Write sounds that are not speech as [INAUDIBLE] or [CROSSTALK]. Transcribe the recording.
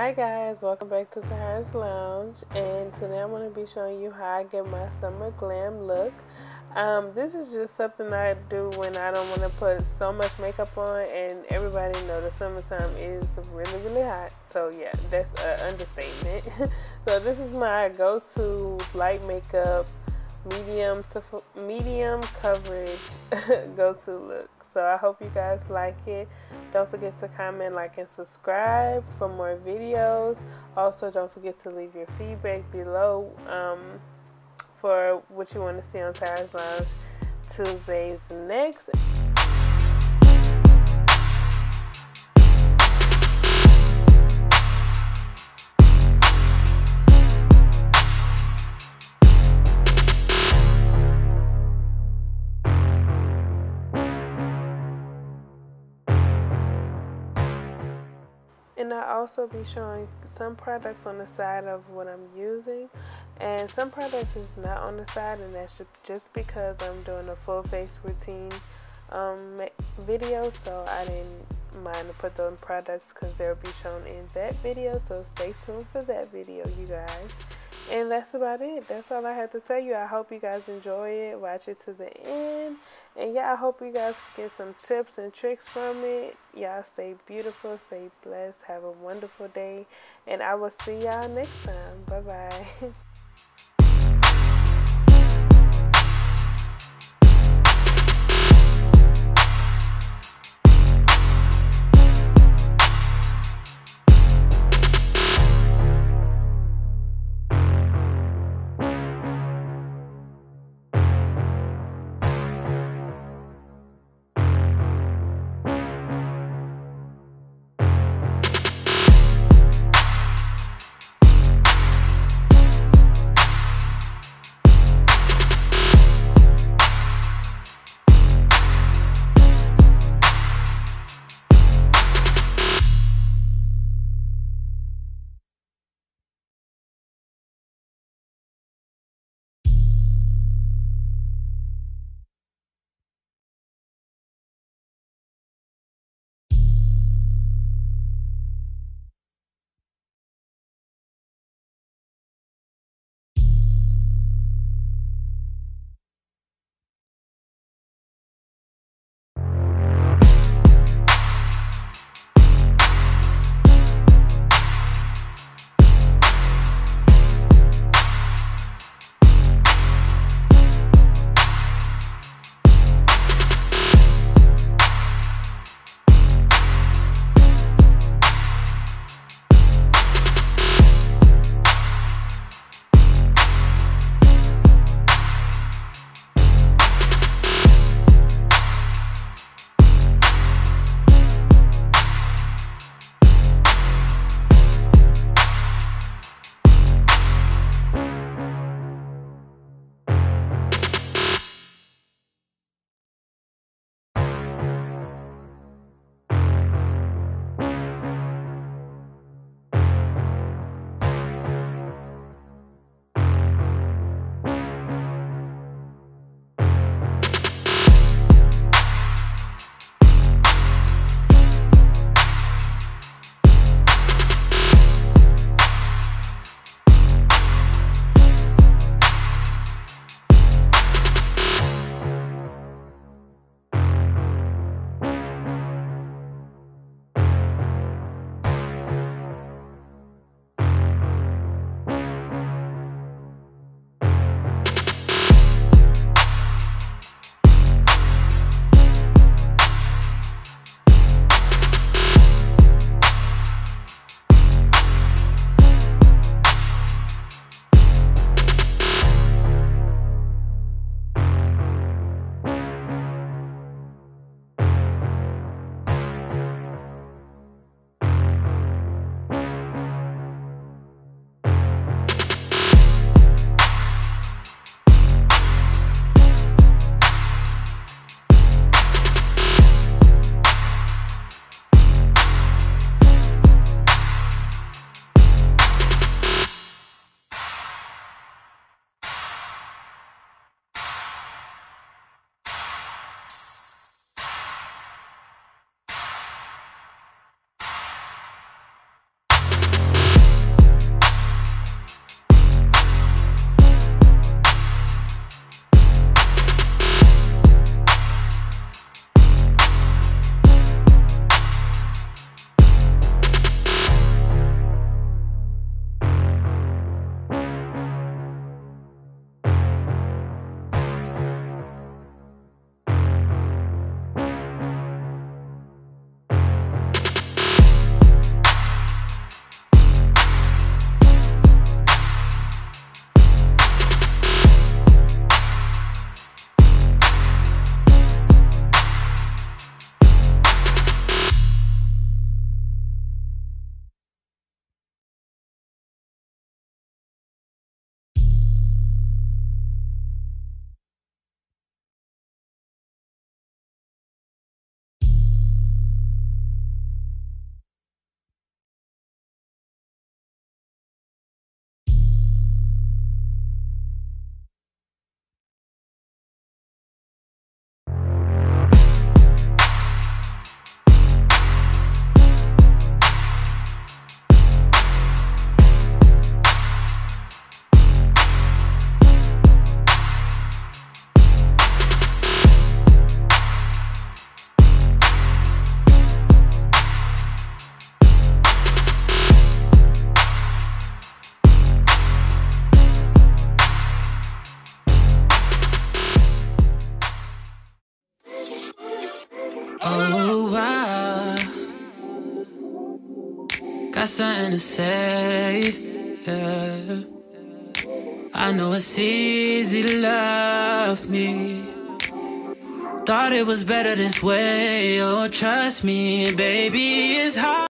Hi guys, welcome back to Tahara's Lounge and today I'm going to be showing you how I get my summer glam look. Um, this is just something I do when I don't want to put so much makeup on and everybody know the summertime is really really hot so yeah that's an understatement. [LAUGHS] so this is my go-to light makeup medium to medium coverage [LAUGHS] go-to look. So I hope you guys like it. Don't forget to comment, like, and subscribe for more videos. Also, don't forget to leave your feedback below um, for what you want to see on Tahara's Lounge Tuesdays next. I also be showing some products on the side of what I'm using. And some products is not on the side and that's just because I'm doing a full face routine um, video. So I didn't mind to put those products because they'll be shown in that video. So stay tuned for that video you guys and that's about it that's all I have to tell you I hope you guys enjoy it watch it to the end and yeah, I hope you guys get some tips and tricks from it. Y'all stay beautiful, stay blessed, have a wonderful day, and I will see y'all next time. Bye bye. [LAUGHS] got something to say. Yeah. I know it's easy to love me. Thought it was better this way. Oh, trust me, baby, it's hard.